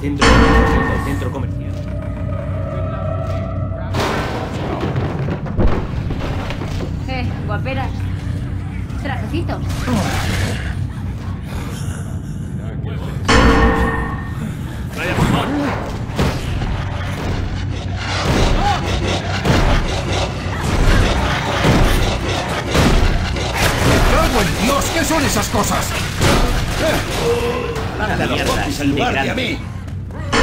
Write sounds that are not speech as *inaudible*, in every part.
centro del centro comercial. Eh, guaperas. Trajecitos. ¡Vaya en Dios! ¿Qué son esas cosas? ¡Anda los mierda, zombies en lugar de a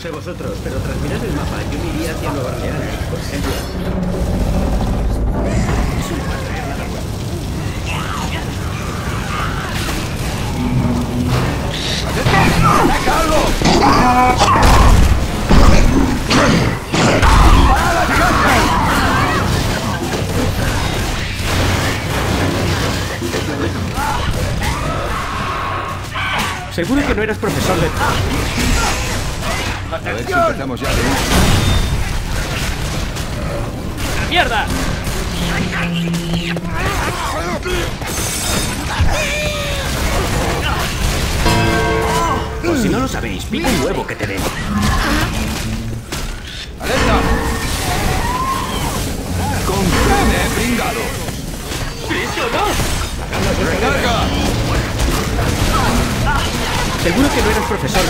sé vosotros, pero tras mirar el mapa, yo me iría hacia Nueva Orleans, por ejemplo. Seguro que no eras profesor de... A ver si empezamos ya de una. ¡Mierda! Por si no lo sabéis, pide un huevo que te den. ¡Alerta! ¡Con pene, pringado! ¡Recarga! Seguro que no eras profesor.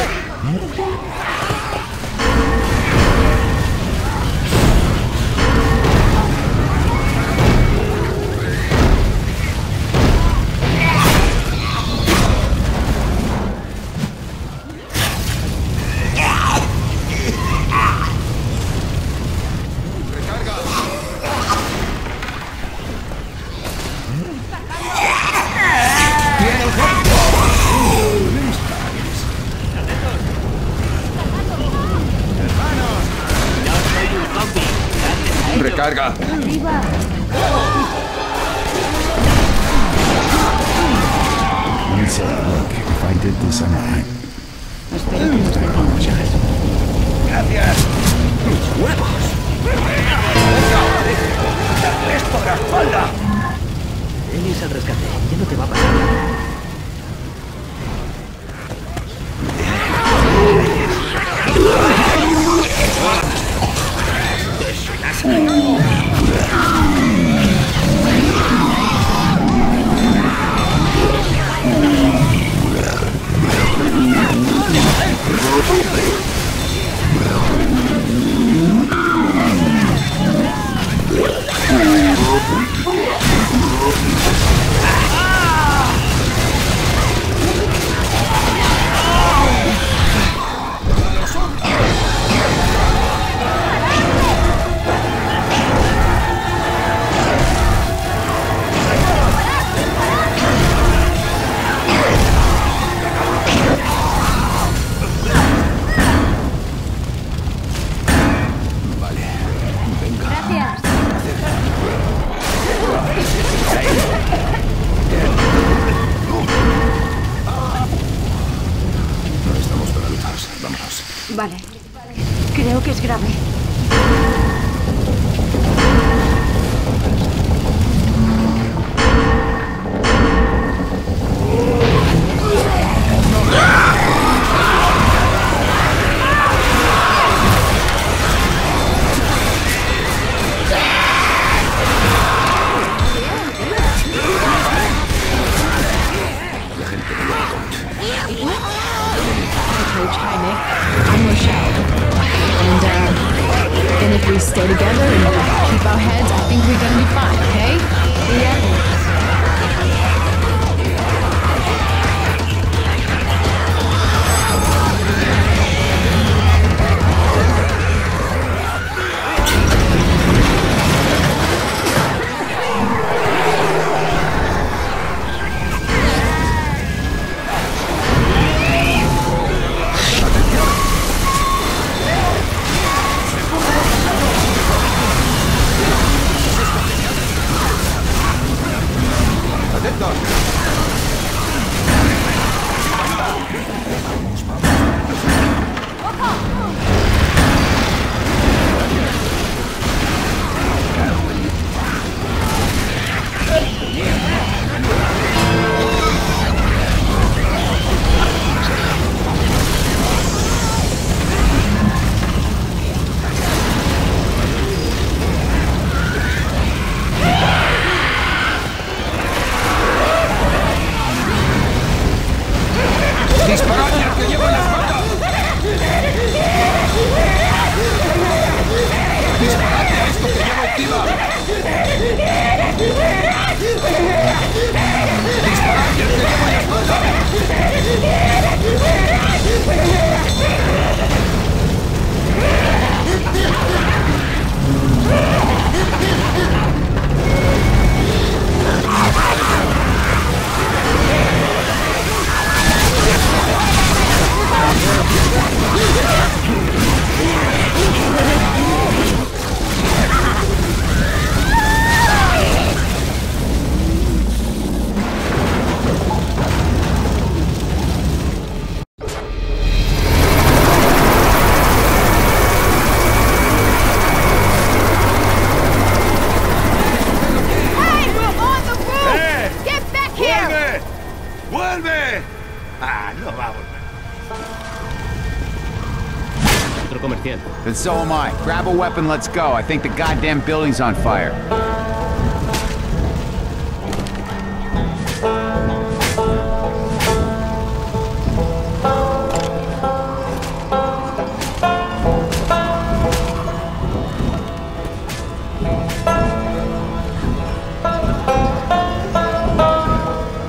weapon, let's go. I think the goddamn building's on fire.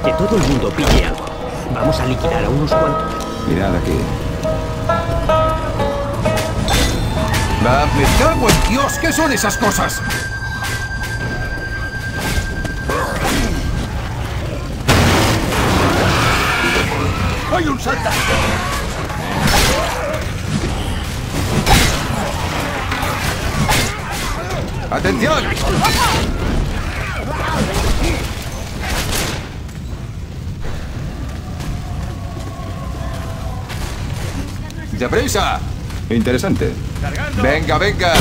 Que todo el mundo pille algo. Vamos a liquidar a unos cuantos. Mirad aquí. Va, me Dios, ¿qué son esas cosas? ¡Hay un salta! ¡Atención! ¡Deprisa! Interesante. Venga, venga.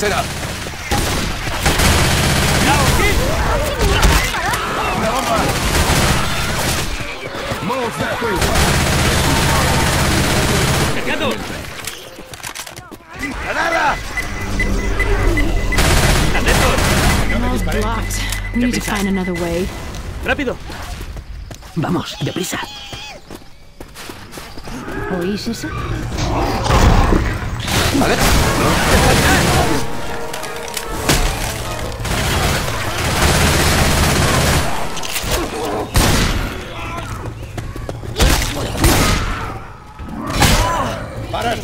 ¡Bomba casera! Move that way. ¡Cargando! ¡Granada! We need to find another way. ¡Rápido! Vamos, deprisa. ¿Oís eso? ¿Vale?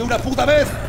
Una puta vez!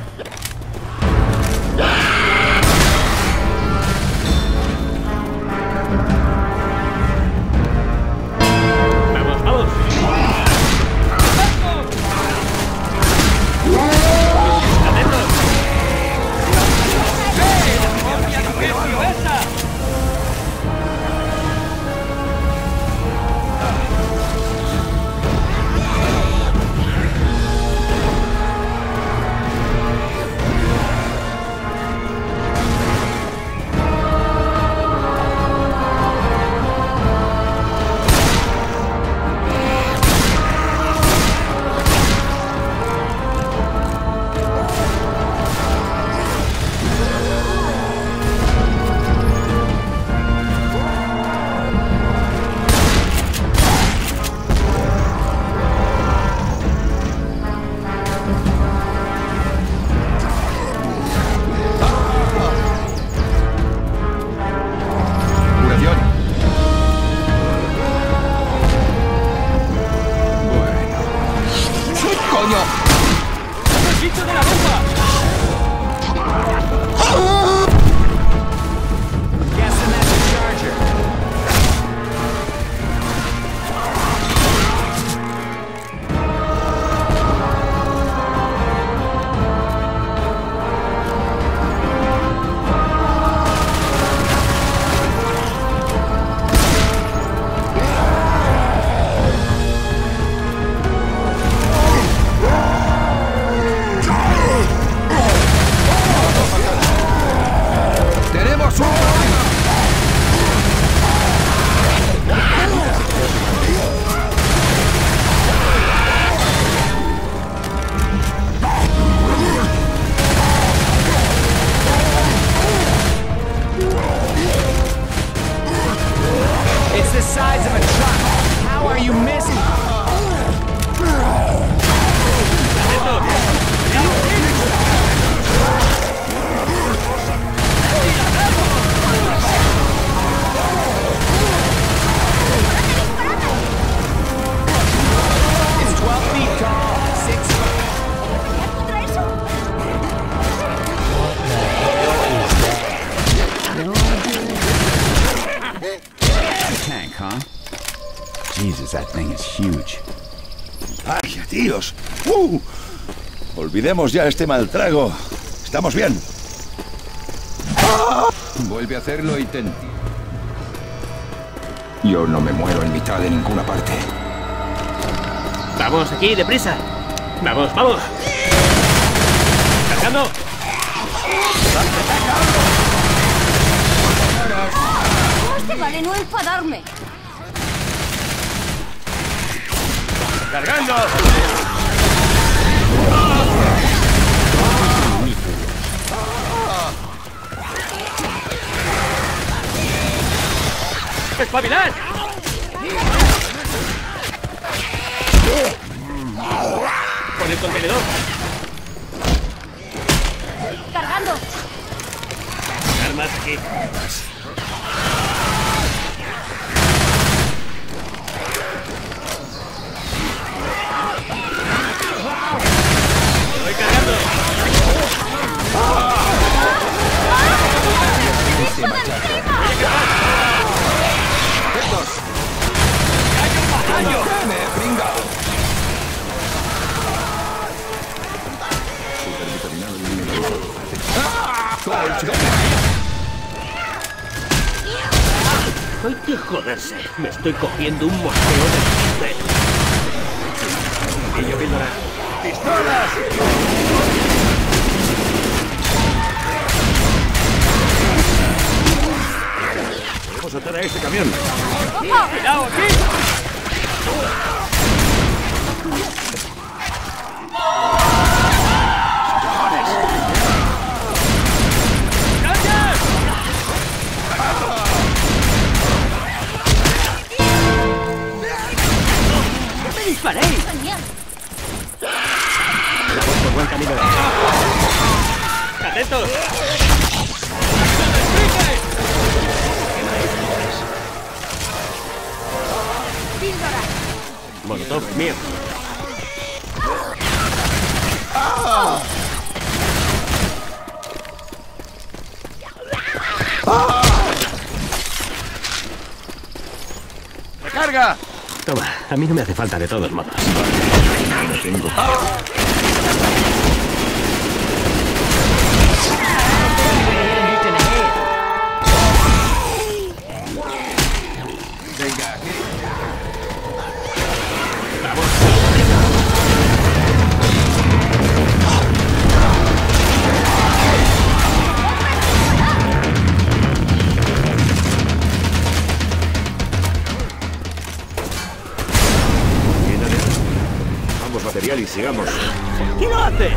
Olvidemos ya este mal trago. ¿Estamos bien? Vuelve a hacerlo y ten. Yo no me muero en mitad de ninguna parte. ¡Vamos, aquí, deprisa! ¡Vamos, vamos! ¡Cargando! Más te vale no enfadarme. ¡Cargando! ¡Espabilad! ¡Con el contenedor! Cargando. Armas aquí. Voy cargando. ¡Dame, pringao! Hay que joderse. Me estoy cogiendo un mosqueo de Y yo viendo Podemos atar a ese camión. por buen Molotov, mío. ¡Recarga! Toma, a mí no me hace falta de todos modos. Venga, sigamos. ¿Qué lo haces?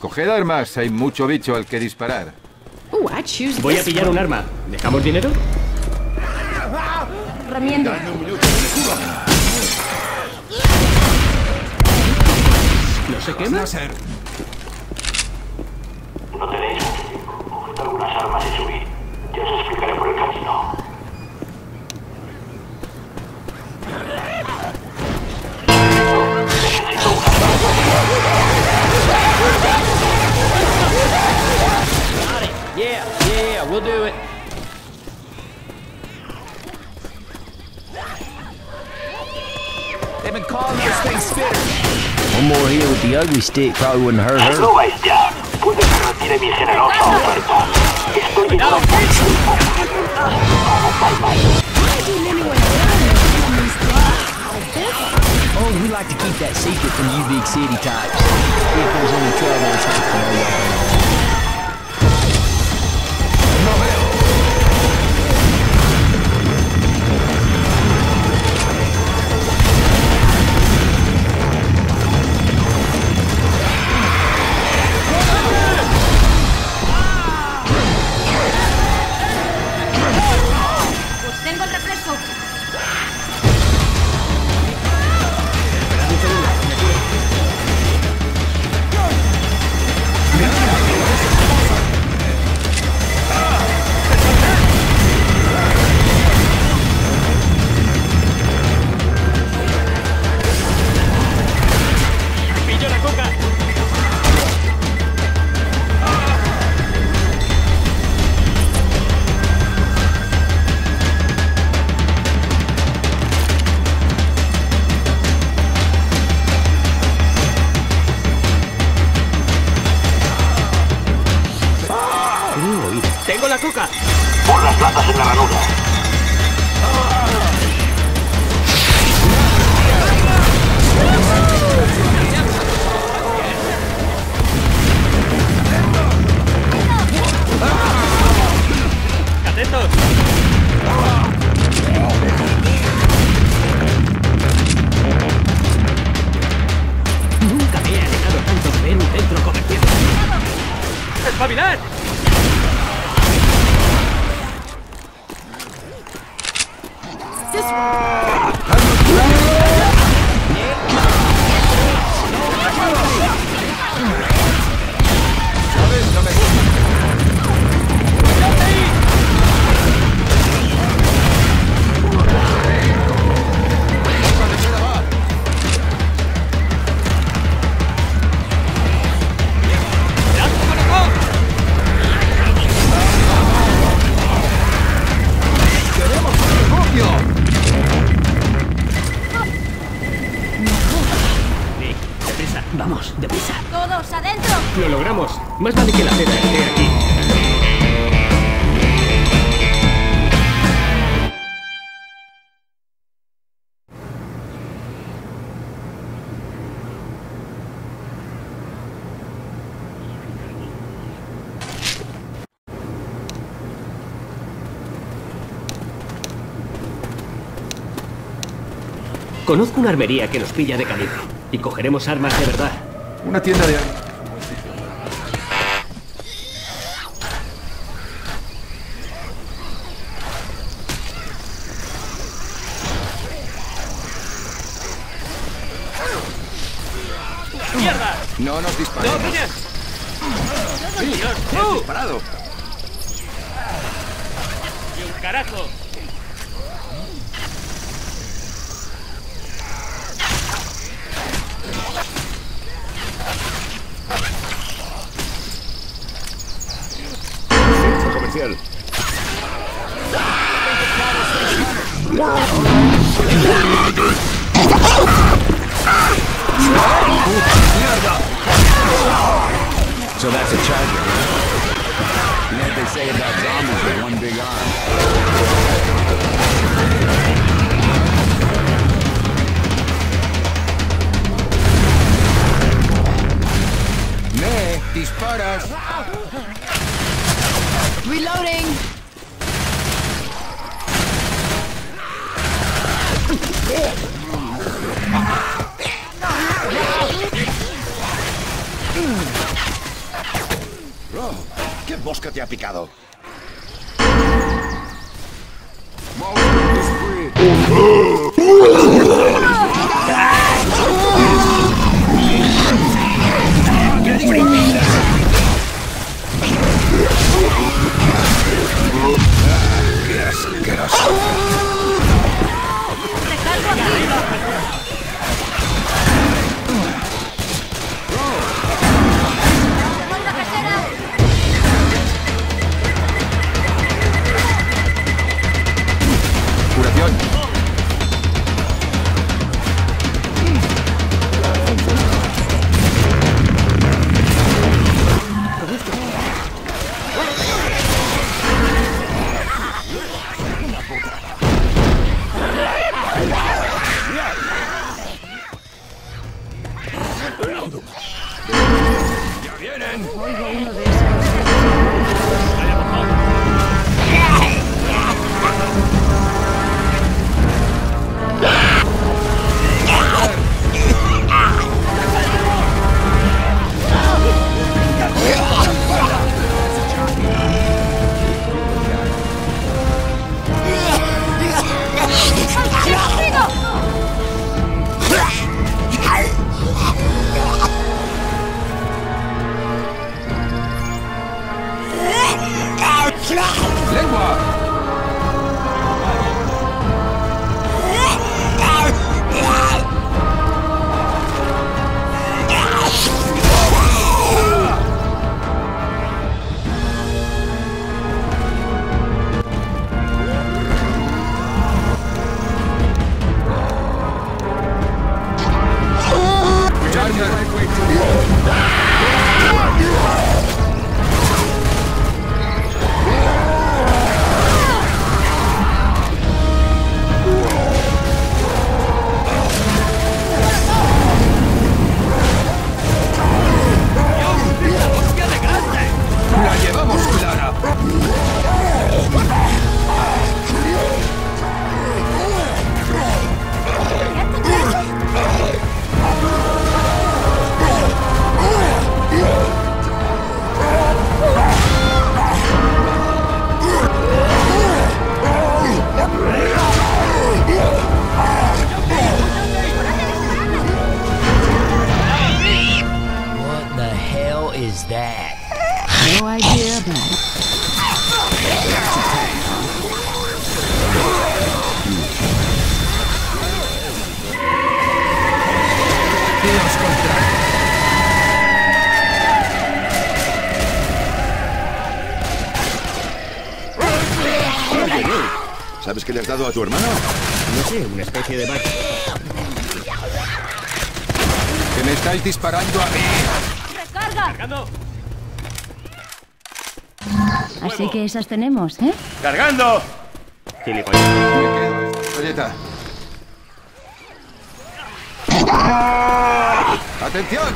Coged armas, hay mucho bicho al que disparar. Ooh, I choose Voy a pillar un arma. ¿Dejamos dinero? Ramiendo. ¿No se quema? The ugly stick probably wouldn't hurt her. No vais. Puede que retire mi generosa oferta. Estoy en Oh, we like to keep that secret from you big city types. If there's any trouble, it's not Conozco una armería que nos pilla de calibre. Y cogeremos armas de verdad. Una tienda de... No nos disparemos. Sí, has disparado. ¡Carajo! Centro. So that's a charger, huh? You know what they say about zombies with one big arm? Me, disparas. Reloading! Oh, ¿Qué mosca te ha picado? Oh! A tu hermano? No sé, una especie de máquina. Que me estáis disparando a mí. carga! Así que esas tenemos, ¿eh? ¡Cargando! Me quedo galleta. ¡Atención!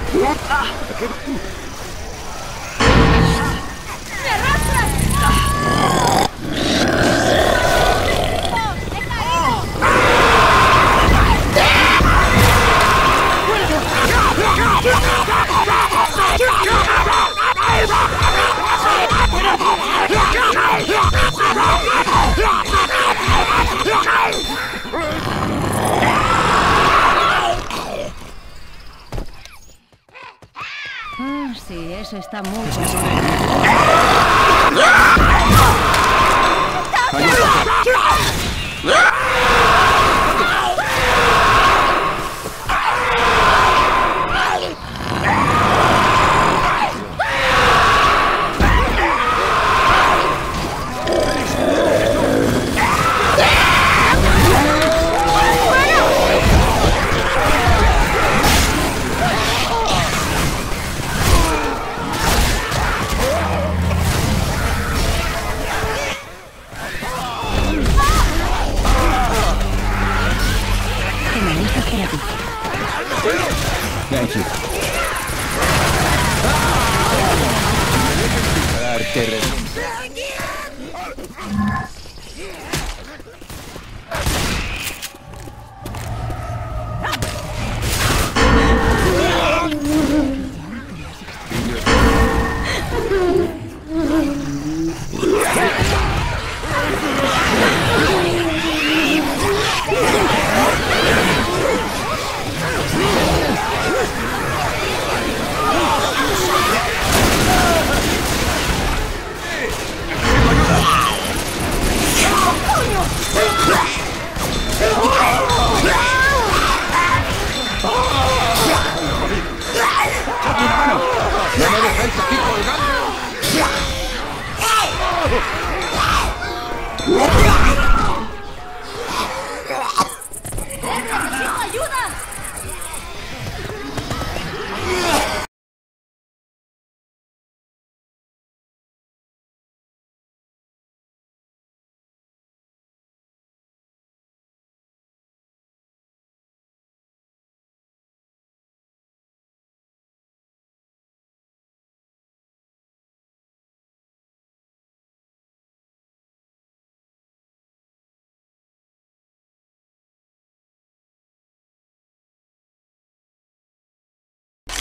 Eso está muy.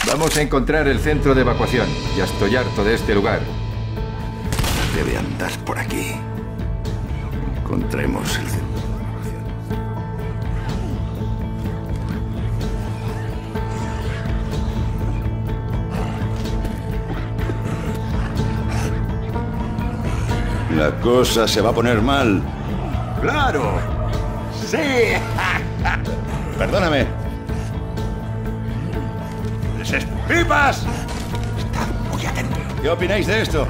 Vamos a encontrar el centro de evacuación. Ya estoy harto de este lugar. Debe andar por aquí. Encontremos el centro. La cosa se va a poner mal. ¡Claro! ¡Sí! Perdóname. ¡Les pipas! Estad muy atentos. ¿Qué opináis de esto?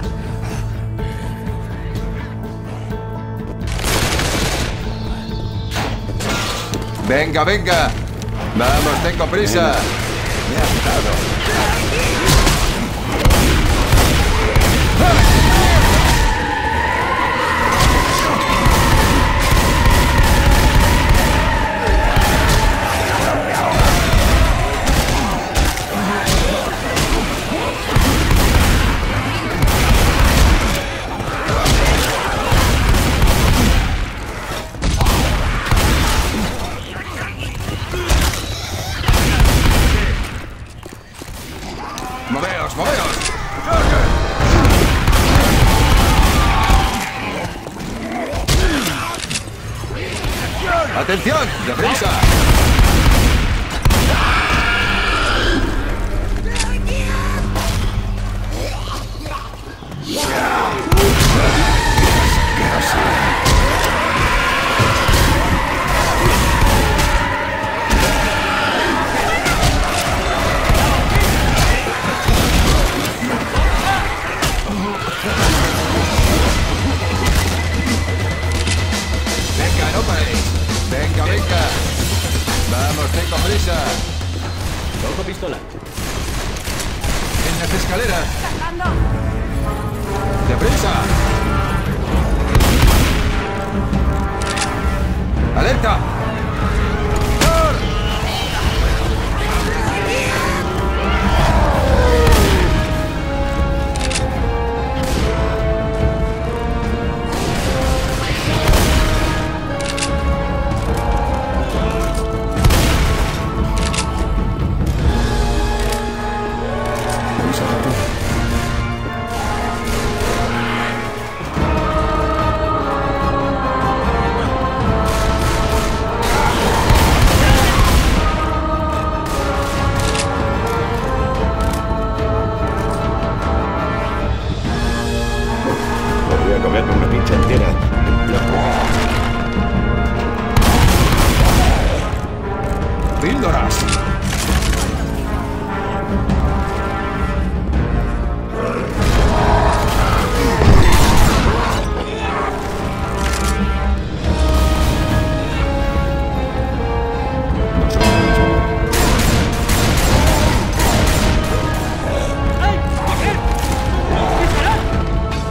Venga, venga. Vamos, tengo prisa. Me has dado. Moveos,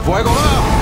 ¡Fuego va!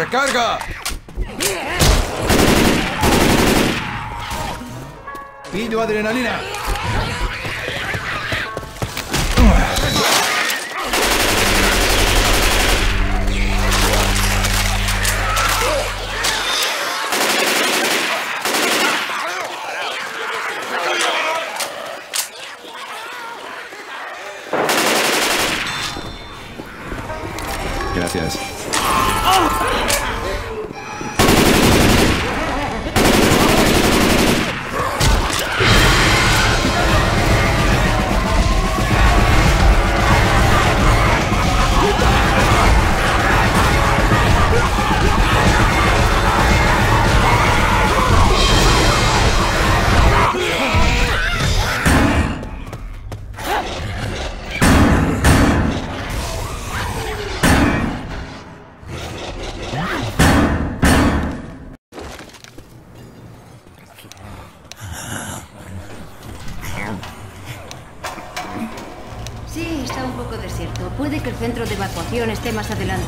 ¡Recarga! ¡Pido adrenalina! Gracias. Más adelante.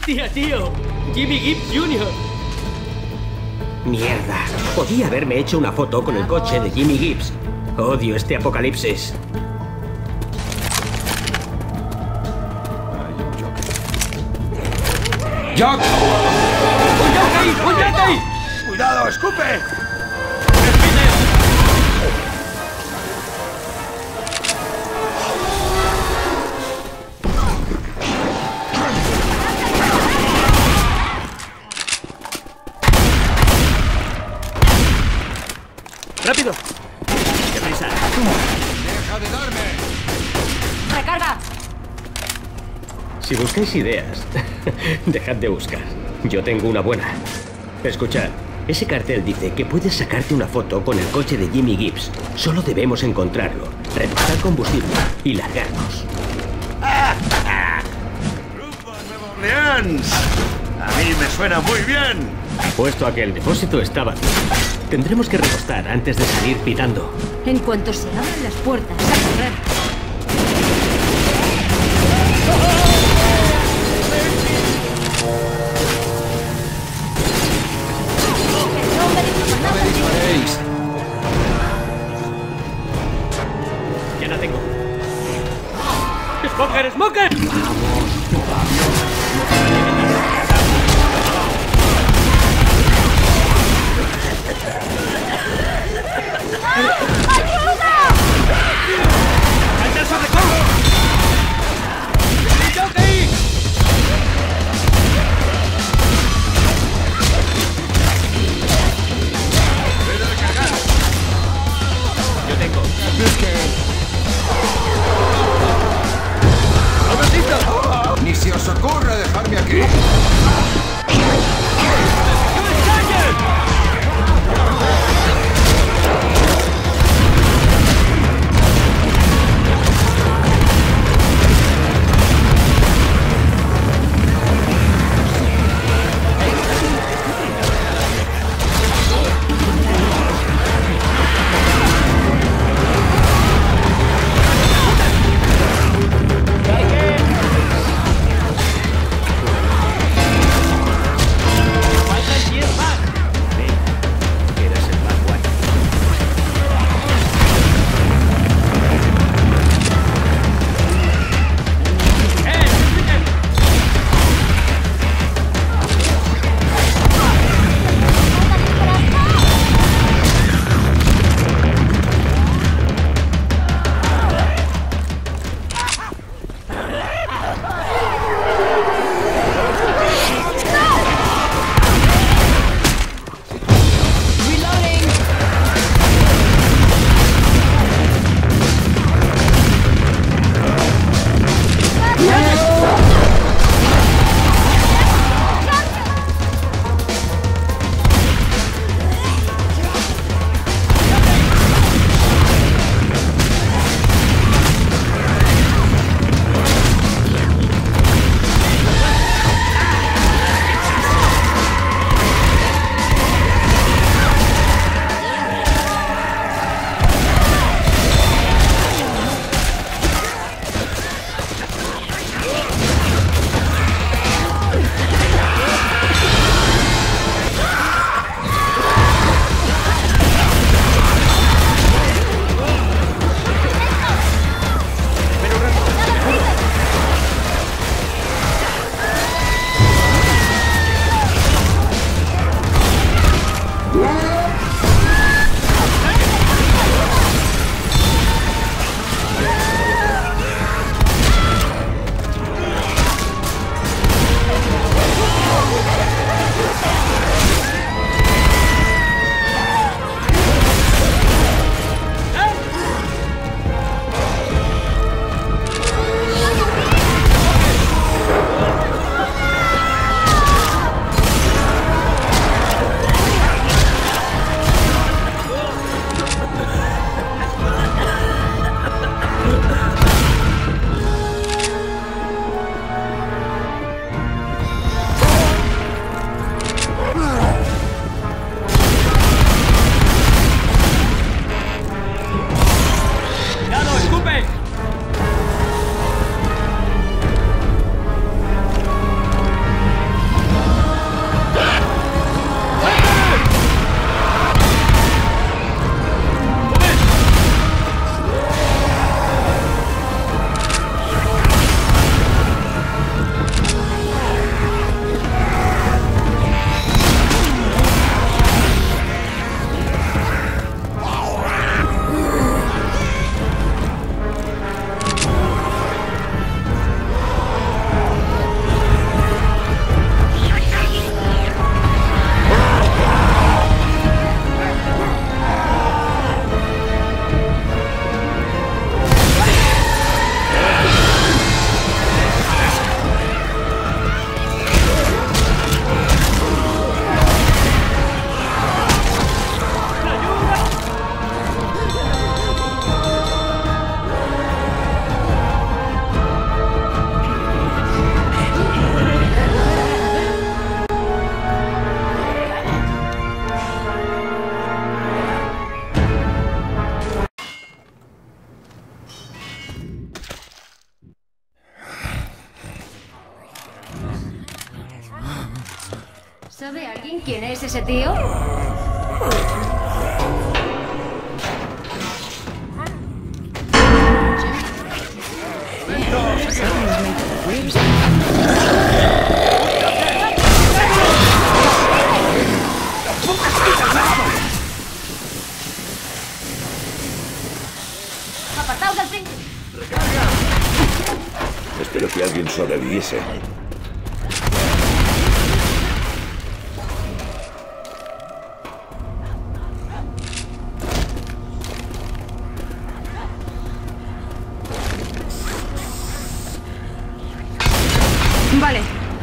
¡Hostia, tío! Jimmy Gibbs Jr. Mierda. Podía haberme hecho una foto con el coche de Jimmy Gibbs. Odio este apocalipsis. ¡Jack! ¡Cuidado, escupe! Si buscáis ideas, *laughs* dejad de buscar. Yo tengo una buena. Escuchad, ese cartel dice que puedes sacarte una foto con el coche de Jimmy Gibbs. Solo debemos encontrarlo, repostar combustible y largarnos. ¡Grupo Nueva Orleans! A mí me suena muy bien. Puesto a que el depósito está vacío, tendremos que repostar antes de salir pitando. En cuanto se abran las puertas, a correr.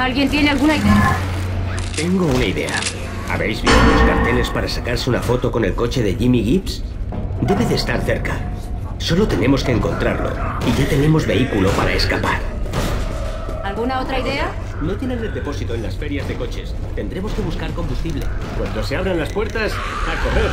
¿Alguien tiene alguna idea? Tengo una idea. ¿Habéis visto los carteles para sacarse una foto con el coche de Jimmy Gibbs? Debe de estar cerca. Solo tenemos que encontrarlo. Y ya tenemos vehículo para escapar. ¿Alguna otra idea? No tienen el depósito en las ferias de coches. Tendremos que buscar combustible. Cuando se abran las puertas, a correr.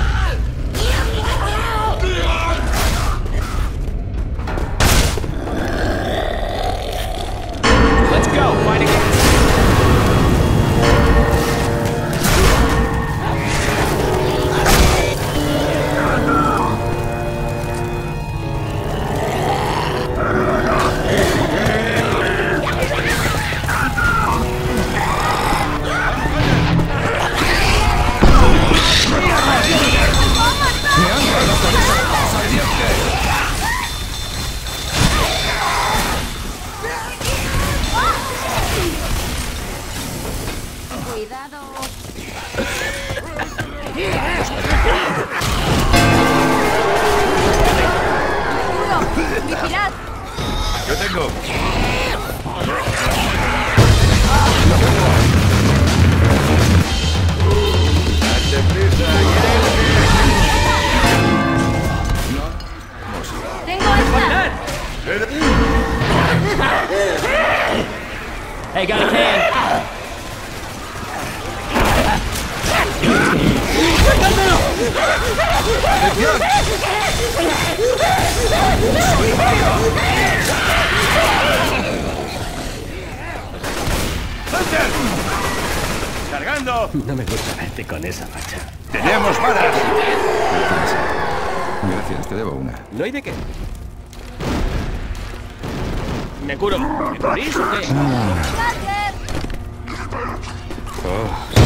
Hmm. Oh.